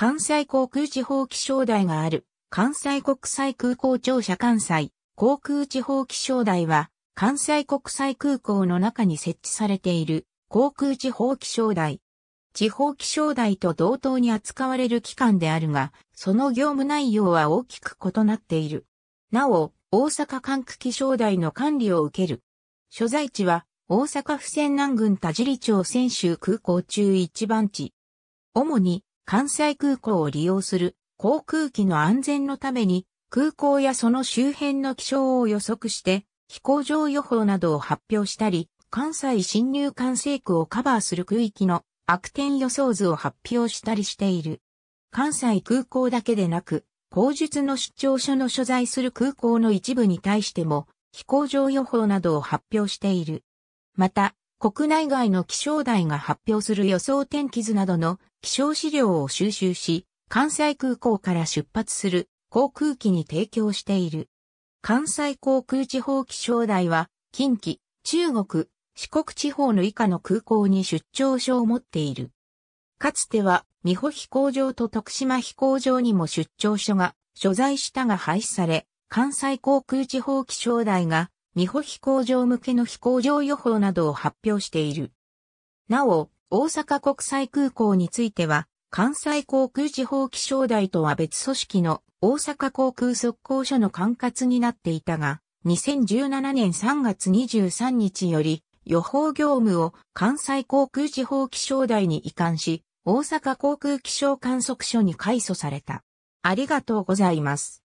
関西航空地方気象台がある関西国際空港庁舎関西航空地方気象台は関西国際空港の中に設置されている航空地方気象台。地方気象台と同等に扱われる機関であるが、その業務内容は大きく異なっている。なお、大阪管区気象台の管理を受ける。所在地は、大阪府泉南郡田尻町泉州空港中一番地。主に、関西空港を利用する航空機の安全のために、空港やその周辺の気象を予測して、飛行場予報などを発表したり、関西侵入管制区をカバーする区域の悪天予想図を発表したりしている。関西空港だけでなく、口述の出張所の所在する空港の一部に対しても、飛行場予報などを発表している。また、国内外の気象台が発表する予想天気図などの気象資料を収集し、関西空港から出発する航空機に提供している。関西航空地方気象台は、近畿、中国、四国地方の以下の空港に出張所を持っている。かつては、美保飛行場と徳島飛行場にも出張所が所在したが廃止され、関西航空地方気象台が美保飛行場向けの飛行場予報などを発表している。なお、大阪国際空港については、関西航空地方気象台とは別組織の大阪航空速攻所の管轄になっていたが、2017年3月23日より予報業務を関西航空地方気象台に移管し、大阪航空気象観測所に改組された。ありがとうございます。